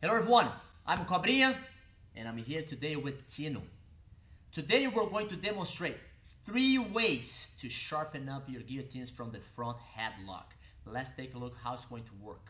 Hello everyone, I'm Cobrinha and I'm here today with Tino. Today we're going to demonstrate three ways to sharpen up your guillotines from the front headlock. Let's take a look how it's going to work.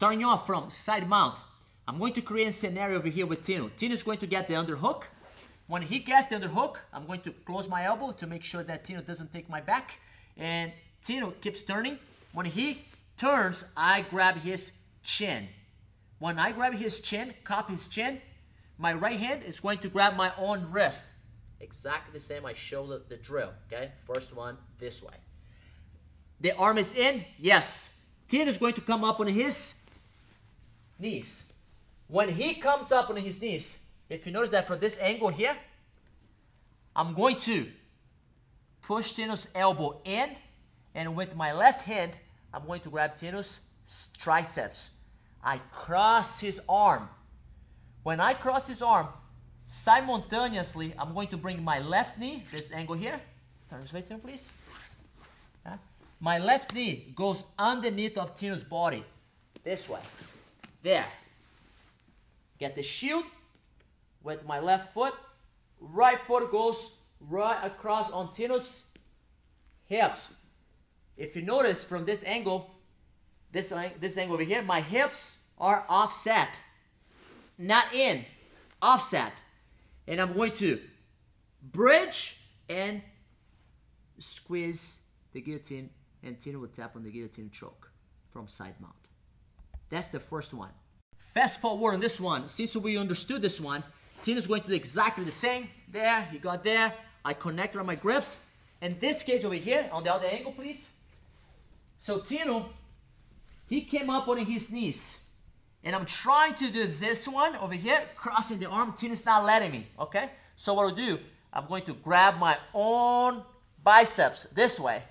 Starting off from side mount, I'm going to create a scenario over here with Tino. Tino is going to get the underhook. When he gets the underhook, I'm going to close my elbow to make sure that Tino doesn't take my back. And Tino keeps turning. When he turns, I grab his chin. When I grab his chin, cop his chin, my right hand is going to grab my own wrist. Exactly the same I show the drill, okay? First one, this way. The arm is in, yes. Tino is going to come up on his knees. When he comes up on his knees, if you notice that from this angle here, I'm going to push Tino's elbow in, and with my left hand, I'm going to grab Tino's triceps. I cross his arm. When I cross his arm, simultaneously, I'm going to bring my left knee, this angle here. Way, Tino, please. My left knee goes underneath of Tino's body, this way. There. Get the shield with my left foot. Right foot goes right across on Tino's hips. If you notice from this angle, this, this angle over here, my hips are offset. Not in, offset. And I'm going to bridge and squeeze the guillotine and Tino will tap on the guillotine choke from side mount. That's the first one. Fast forward on this one, since we understood this one, Tino's going to do exactly the same. There, he got there. I connect around my grips. In this case over here, on the other angle, please. So Tino, he came up on his knees. And I'm trying to do this one over here, crossing the arm. Tino's not letting me, okay? So what I'll do, I'm going to grab my own biceps this way.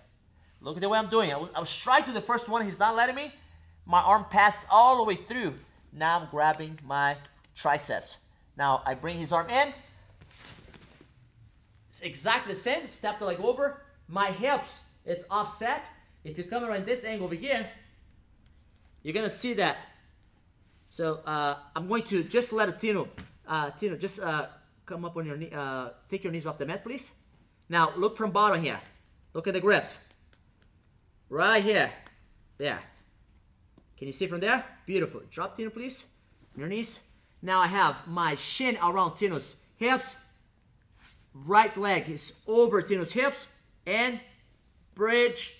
Look at the way I'm doing. I was, I was trying to do the first one. He's not letting me. My arm passed all the way through. Now I'm grabbing my triceps. Now I bring his arm in. It's exactly the same. Step the leg over. My hips, it's offset. If you come around this angle over here, you're gonna see that. So uh, I'm going to just let it, Tino, uh, Tino, just uh, come up on your knee, uh, take your knees off the mat, please. Now look from bottom here. Look at the grips. Right here. There. Can you see from there? Beautiful. Drop Tino, please. Your knees. Now I have my shin around Tino's hips. Right leg is over Tino's hips. And bridge,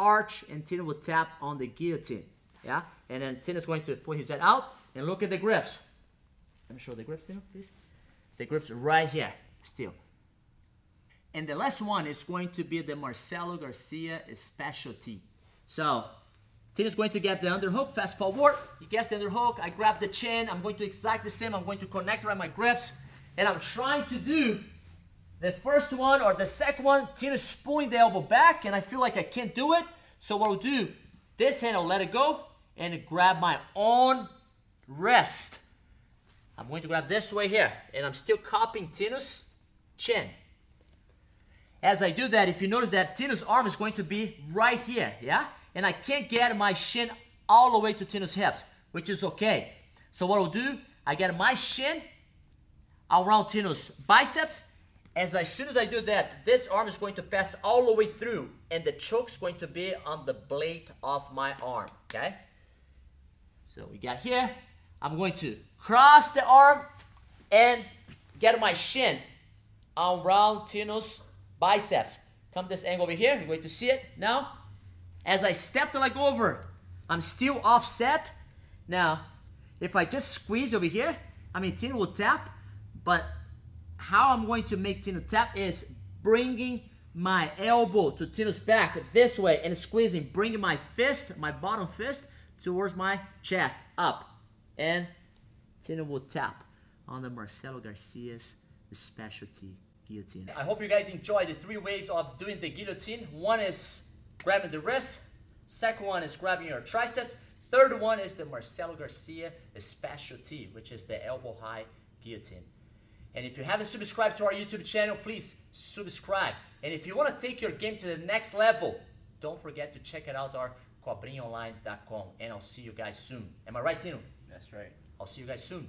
arch, and Tino will tap on the guillotine. Yeah? And then Tino's going to put his head out and look at the grips. Let me show the grips, Tino, please. The grips right here, still. And the last one is going to be the Marcelo Garcia specialty. So, Tino's going to get the underhook, fast forward. He gets the underhook, I grab the chin. I'm going to exactly the same. I'm going to connect around my grips. And I'm trying to do the first one or the second one. Tino's pulling the elbow back and I feel like I can't do it. So what I'll do, this hand I'll let it go and grab my own wrist. I'm going to grab this way here and I'm still copying Tino's chin. As I do that, if you notice that Tino's arm is going to be right here, yeah? And I can't get my shin all the way to Tino's hips, which is okay. So what I'll do, I get my shin around Tino's biceps. As, as soon as I do that, this arm is going to pass all the way through and the choke's going to be on the blade of my arm, okay? So we got here. I'm going to cross the arm and get my shin around Tino's biceps. Come this angle over here. You're going to see it now. As I step the leg over, I'm still offset. Now, if I just squeeze over here, I mean, Tino will tap, but how I'm going to make Tino tap is bringing my elbow to Tino's back this way and squeezing, bringing my fist, my bottom fist, towards my chest, up. And Tina will tap on the Marcelo Garcia's specialty guillotine. I hope you guys enjoy the three ways of doing the guillotine. One is grabbing the wrist, second one is grabbing your triceps, third one is the Marcelo Garcia specialty, which is the elbow high guillotine. And if you haven't subscribed to our YouTube channel, please subscribe. And if you want to take your game to the next level, don't forget to check it out our cobrinhaonline.com. And I'll see you guys soon. Am I right, Tino? That's right. I'll see you guys soon.